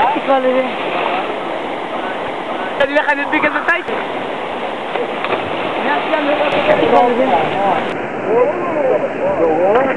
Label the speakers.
Speaker 1: تقول اللي خليت بيك انت تايت ناس كانوا